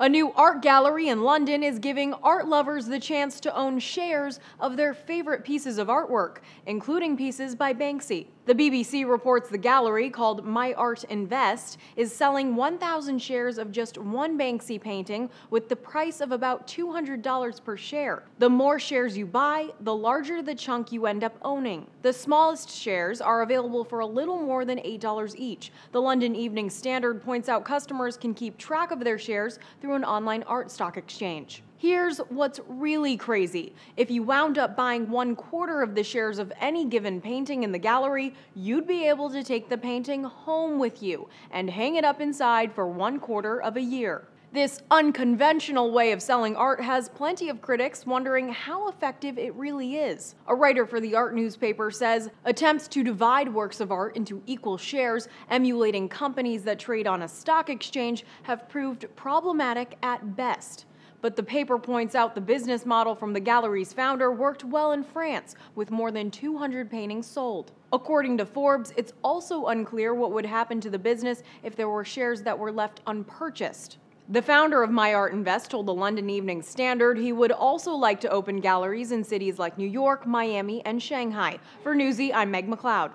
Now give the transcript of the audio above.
A new art gallery in London is giving art lovers the chance to own shares of their favorite pieces of artwork, including pieces by Banksy. The BBC reports the gallery, called My Art Invest, is selling 1,000 shares of just one Banksy painting with the price of about $200 per share. The more shares you buy, the larger the chunk you end up owning. The smallest shares are available for a little more than $8 each. The London Evening Standard points out customers can keep track of their shares through an online art stock exchange. Here's what's really crazy. If you wound up buying one quarter of the shares of any given painting in the gallery, you'd be able to take the painting home with you and hang it up inside for one quarter of a year. This unconventional way of selling art has plenty of critics wondering how effective it really is. A writer for the art newspaper says attempts to divide works of art into equal shares, emulating companies that trade on a stock exchange, have proved problematic at best. But the paper points out the business model from the gallery's founder worked well in France, with more than 200 paintings sold. According to Forbes, it's also unclear what would happen to the business if there were shares that were left unpurchased. The founder of My Art Invest told the London Evening Standard he would also like to open galleries in cities like New York, Miami, and Shanghai. For Newsy, I'm Meg McLeod.